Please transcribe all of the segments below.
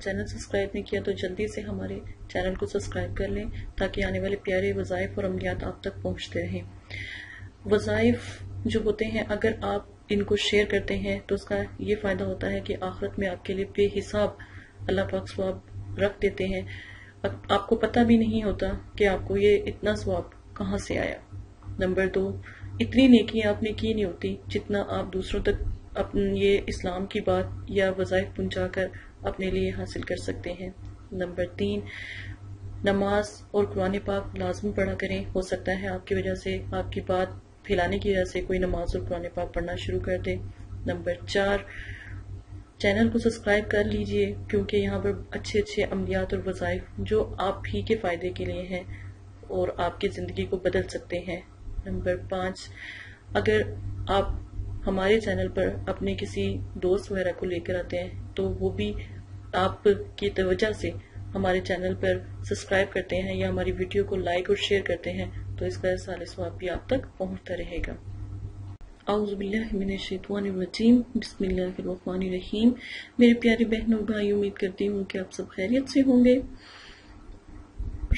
Channel subscribe نہیں کیا تو جلدی سے ہمارے چینل کو سبسکرائب کر لیں تاکہ آنے والے پیارے وظائف اور عملیات آپ تک پہنچتے رہیں۔ وظائف جو ہوتے ہیں، اگر آپ ان کو شیئر کرتے ہیں تو اس کا یہ فائدہ ہوتا ہے کہ آخرت میں آپ کے لیے بے حساب اللہ پاک سواب رکھ دیتے ہیں۔ آپ کو پتہ بھی نہیں ہوتا کہ آپ کو یہ اتنا سواب کہاں سے آیا۔ نمبر دو، اتنی نیکی آپ نے کی نہیں ہوتی جتنا آپ دوسروں تک اپنی یہ اسلام کی بات یا وظائف پہنچا کر اپنے لیے حاصل کر سکتے ہیں۔ نمبر تین، نماز اور قرآن پاک لازمی پڑھا کریں۔ ہو سکتا ہے آپ کی وجہ سے آپ کی بات پھیلانے کی وجہ سے کوئی نماز اور قرآن پاک پڑھنا شروع کر دے نمبر چار، چینل کو سبسکرائب کر لیجیے کیونکہ یہاں پر اچھے اچھے عملیات اور وظائف جو آپ ہی کے فائدے کے لیے ہیں اور آپ کی زندگی کو بدل سکتے ہیں۔ نمبر پانچ، اگر آپ ہمارے چینل پر اپنے کسی دوست وغیرہ کو لے کر آتے ہیں تو وہ بھی آپ کی توجہ سے ہمارے چینل پر سبسکرائب کرتے ہیں یا ہماری ویڈیو کو لائک اور شیئر کرتے ہیں، تو اس کا سال سواب بھی آپ تک پہنچتا رہے گا۔ اعوذ باللہ من الشیطان الرجیم، بسم اللہ الرحمن الرحیم۔ میرے پیارے بہنوں بھائی امید کرتی ہوں کہ آپ سب خیریت سے ہوں گے۔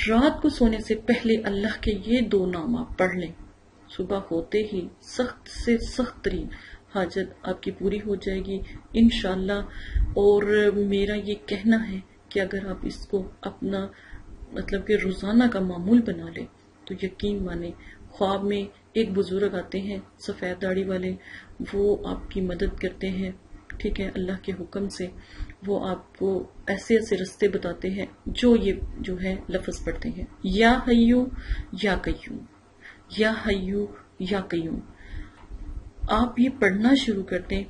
رات کو سونے سے پہلے اللہ کے یہ دو نام آپ پڑھ لیں۔ صبح ہوتے ہی سخت سے سخت ترین حاجت آپ کی پوری ہو جائے گی، انشاءاللہ۔ اور میرا یہ کہنا ہے کہ اگر آپ اس کو اپنا مطلب کہ روزانہ کا معمول بنا لیں، تو یقین مانے، خواب میں ایک بزرگ آتے ہیں، سفید داڑھی والے، وہ آپ کی مدد کرتے ہیں، ٹھیک ہے، اللہ کے حکم سے۔ وہ آپ کو ایسے ایسے رستے بتاتے ہیں جو یہ جو ہے لفظ پڑھتے ہیں۔ یا حیو یا قیوم۔ یا حیو یا قیوم۔ آپ یہ پڑھنا شروع کر دیں۔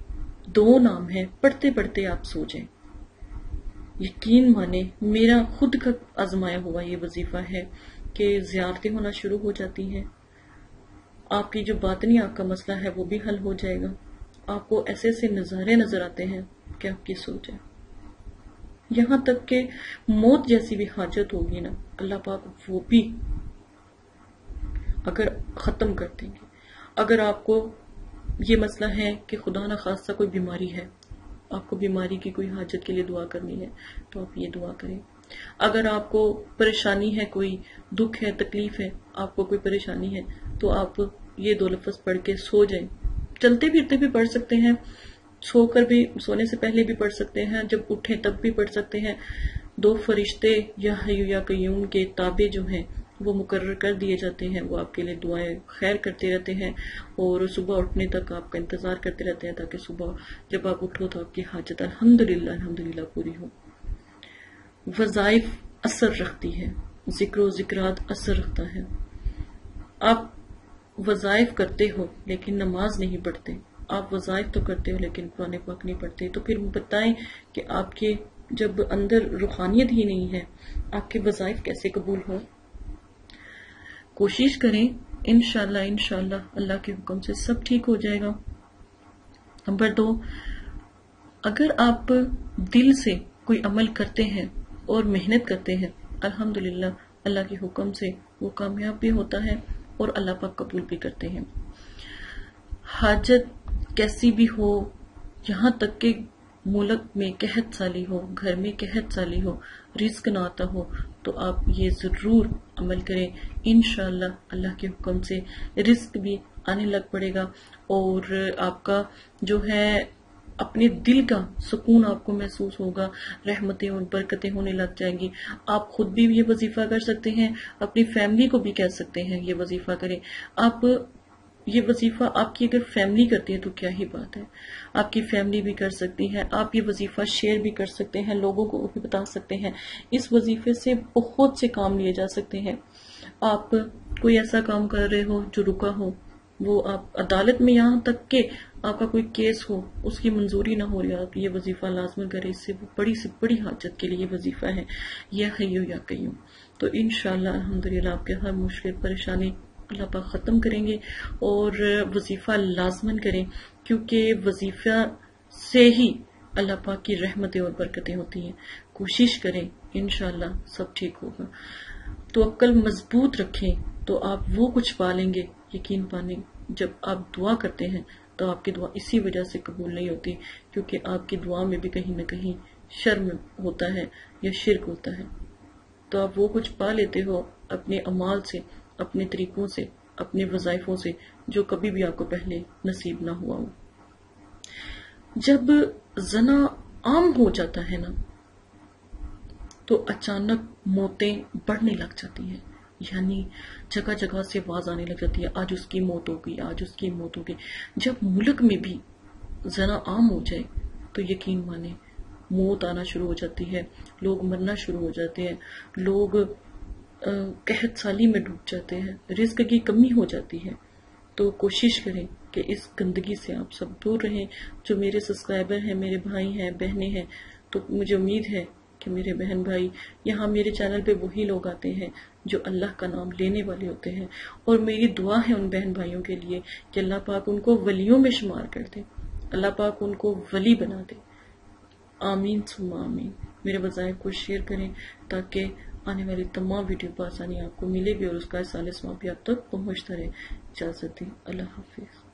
دو نام ہیں، پڑھتے پڑھتے آپ سو جائیں۔ یقین مانے، میرا خود کا آزمایا ہوا یہ وظیفہ ہے کہ زیارتیں ہونا شروع ہو جاتی ہیں۔ آپ کی جو باطنی آپ کا مسئلہ ہے وہ بھی حل ہو جائے گا۔ آپ کو ایسے ایسے نظارے نظر آتے ہیں کہ آپ کی سوچ ہے یہاں تک کہ موت جیسی بھی حاجت ہوگی نا، اللہ پاک وہ بھی اگر ختم کر دیں گے۔ اگر آپ کو یہ مسئلہ ہے کہ خدا نہ خاصہ کوئی بیماری ہے۔ آپ کو بیماری کی کوئی حاجت کے لیے دعا کرنی ہے تو آپ یہ دعا کریں۔ اگر آپ کو پریشانی ہے، کوئی دکھ ہے، تکلیف ہے، آپ کو کوئی پریشانی ہے تو آپ یہ دو لفظ پڑھ کے سو جائیں۔ چلتے پھرتے بھی پڑھ سکتے ہیں، سو کر بھی، سونے سے پہلے بھی پڑھ سکتے ہیں، جب اٹھیں تب بھی پڑھ سکتے ہیں۔ دو فرشتے یا حیو یا قیوم کے تابع جو ہیں وہ مقرر کر دیے جاتے ہیں۔ وہ آپ کے لیے دعائیں خیر کرتے رہتے ہیں اور صبح اٹھنے تک آپ کا انتظار کرتے رہتے ہیں تاکہ صبح جب آپ اٹھو تو آپ کی حاجت الحمد للہ الحمد للہ پوری ہو۔ وظائف اثر رکھتی ہے ذکر و ذکرات اثر رکھتا ہے۔ آپ وظائف کرتے ہو لیکن نماز نہیں پڑھتے۔ آپ وظائف تو کرتے ہو لیکن قرآن پاک نہیں پڑھتے۔ تو پھر بتائیں کہ آپ کے جب اندر روحانیت ہی نہیں ہے، آپ کے وظائف کیسے قبول ہو کوشش کریں، انشاءاللہ انشاءاللہ اللہ کے حکم سے سب ٹھیک ہو جائے گا۔ نمبر دو، اگر آپ دل سے کوئی عمل کرتے ہیں اور محنت کرتے ہیں، الحمدللہ اللہ کے حکم سے وہ کامیاب بھی ہوتا ہے اور اللہ پاک قبول بھی کرتے ہیں۔ حاجت کیسی بھی ہو، یہاں تک کہ ملک میں قحط سالی ہو، گھر میں قحط سالی ہو، رزق نہ آتا ہو تو آپ یہ ضرور عمل کریں۔ انشاءاللہ اللہ کے حکم سے رزق بھی آنے لگ پڑے گا اور آپ کا جو ہے اپنے دل کا سکون آپ کو محسوس ہوگا، رحمتیں اور برکتیں ہونے لگ جائیں گی۔ آپ خود بھی یہ وظیفہ کر سکتے ہیں، اپنی فیملی کو بھی کہہ سکتے ہیں یہ وظیفہ کریں۔ آپ یہ وظیفہ آپ کی اگر فیملی کرتی ہے تو کیا ہی بات ہے؟ آپ کی فیملی بھی کر سکتی ہے آپ یہ وظیفہ شیئر بھی کر سکتے ہیں، لوگوں کو بھی بتا سکتے ہیں۔ اس وظیفے سے بہت سے کام لیے جا سکتے ہیں۔ آپ کوئی ایسا کام کر رہے ہو جو رکا ہو، وہ آپ عدالت میں یہاں تک کہ آپ کا کوئی کیس ہو، اس کی منظوری نہ ہو رہی، آپ یہ وظیفہ لازم کرے اس سے بڑی سے بڑی حاجت کے لیے وظیفہ ہے۔ یا حیو یا قیوم۔ تو انشاءاللہ الحمدللہ آپ کے ہر مشکل پریشانی اللہ پاک ختم کریں گے اور وظیفہ لازمن کریں، کیونکہ وظیفہ سے ہی اللہ پاک کی رحمتیں اور برکتیں ہوتی ہیں۔ کوشش کریں، انشاءاللہ سب ٹھیک ہوگا۔ تو عقل مضبوط رکھیں، تو آپ وہ کچھ پالیں گے، یقین پانے۔ جب آپ دعا کرتے ہیں، تو آپ کی دعا اسی وجہ سے قبول نہیں ہوتی، کیونکہ آپ کی دعا میں بھی کہیں نہ کہیں شرم ہوتا ہے یا شرک ہوتا ہے۔ تو آپ وہ کچھ پا لیتے ہو اپنے امال سے اپنے طریقوں سے، اپنے وظائفوں سے، جو کبھی بھی آپ کو پہلے نصیب نہ ہوا ہو۔ جب زنا عام ہو جاتا ہے نا، تو اچانک موتیں بڑھنے لگ جاتی ہیں۔ یعنی جگہ جگہ سے آواز آنے لگ جاتی ہے، آج اس کی موت ہو گئی، آج اس کی موت ہو گئی۔ جب ملک میں بھی زنا عام ہو جائے، تو یقین مانے، موت آنا شروع ہو جاتی ہے، لوگ مرنا شروع ہو جاتے ہیں۔ لوگ قحط سالی میں ڈوب جاتے ہیں، رزق کی کمی ہو جاتی ہے۔ تو کوشش کریں کہ اس گندگی سے آپ سب دور رہیں۔ جو میرے سبسکرائبر ہیں، میرے بھائی ہیں، بہنیں ہیں، تو مجھے امید ہے کہ میرے بہن بھائی، یہاں میرے چینل پہ وہی لوگ آتے ہیں جو اللہ کا نام لینے والے ہوتے ہیں۔ اور میری دعا ہے ان بہن بھائیوں کے لیے کہ اللہ پاک ان کو ولیوں میں شمار کر دے۔ اللہ پاک ان کو ولی بنا دے۔ آمین سم آمین۔ میرے وظائف کو شیئر کریں تاکہ آنے والی تمام ویڈیو پر آسانی آپ کو ملے گی اور اس کا سالس وہاں بھی آپ تک پہنچتا رہے اجازت دیں اللہ حافظ۔